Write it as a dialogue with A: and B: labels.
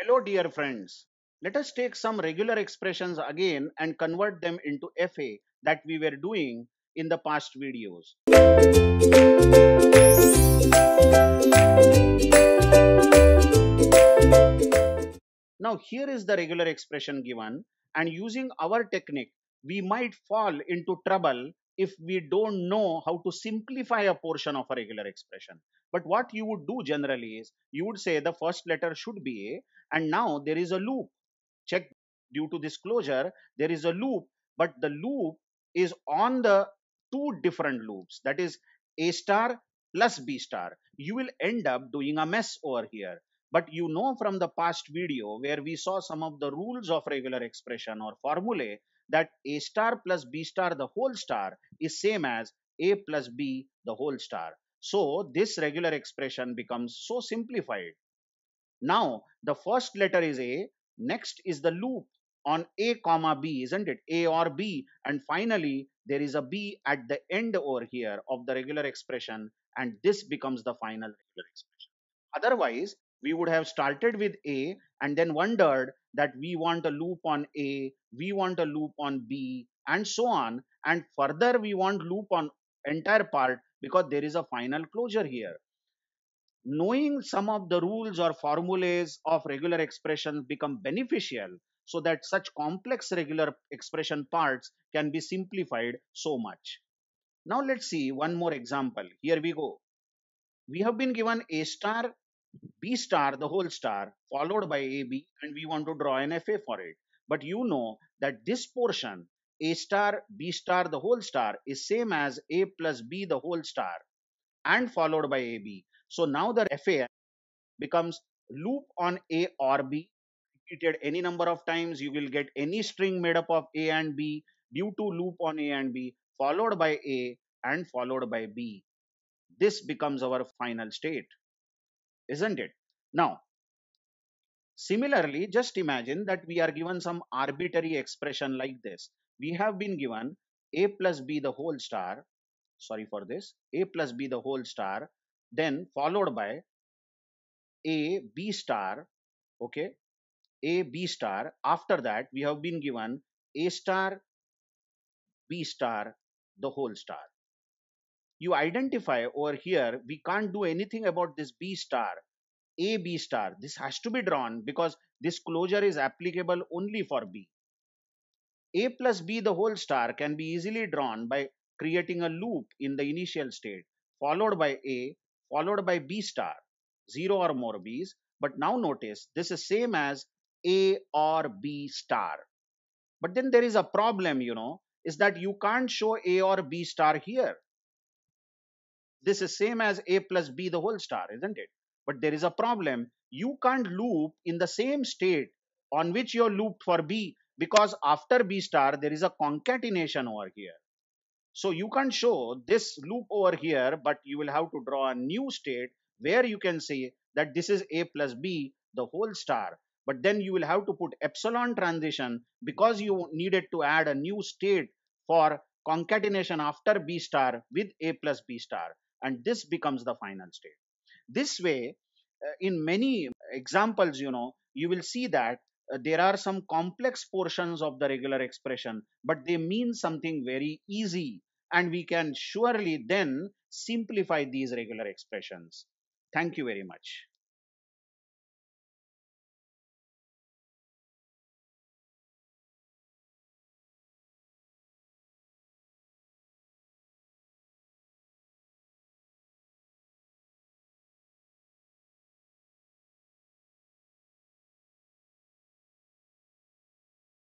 A: Hello dear friends. Let us take some regular expressions again and convert them into FA that we were doing in the past videos. Now here is the regular expression given and using our technique we might fall into trouble if we don't know how to simplify a portion of a regular expression. But what you would do generally is you would say the first letter should be A and now there is a loop. Check due to this closure, there is a loop, but the loop is on the two different loops that is A star plus B star. You will end up doing a mess over here. But you know from the past video where we saw some of the rules of regular expression or formulae that a star plus b star the whole star is same as a plus b the whole star. So this regular expression becomes so simplified. Now the first letter is a, next is the loop on a comma b isn't it a or b and finally there is a b at the end over here of the regular expression and this becomes the final regular expression otherwise we would have started with A and then wondered that we want a loop on A, we want a loop on B, and so on. And further, we want loop on entire part because there is a final closure here. Knowing some of the rules or formulas of regular expressions become beneficial so that such complex regular expression parts can be simplified so much. Now let's see one more example. Here we go. We have been given A star B star the whole star followed by AB and we want to draw an FA for it. But you know that this portion A star B star the whole star is same as A plus B the whole star and followed by AB. So now the FA becomes loop on A or B repeated any number of times you will get any string made up of A and B due to loop on A and B followed by A and followed by B. This becomes our final state isn't it? Now, similarly, just imagine that we are given some arbitrary expression like this. We have been given a plus b the whole star, sorry for this, a plus b the whole star, then followed by a b star, okay, a b star. After that, we have been given a star, b star, the whole star you identify over here, we can't do anything about this B star, A B star. This has to be drawn because this closure is applicable only for B. A plus B the whole star can be easily drawn by creating a loop in the initial state followed by A followed by B star, 0 or more B's. But now notice this is same as A or B star. But then there is a problem, you know, is that you can't show A or B star here this is same as a plus b the whole star, isn't it? But there is a problem. You can't loop in the same state on which you're looped for b because after b star, there is a concatenation over here. So you can't show this loop over here, but you will have to draw a new state where you can say that this is a plus b the whole star. But then you will have to put epsilon transition because you needed to add a new state for concatenation after b star with a plus b star and this becomes the final state. This way uh, in many examples you know you will see that uh, there are some complex portions of the regular expression but they mean something very easy and we can surely then simplify these regular expressions. Thank you very much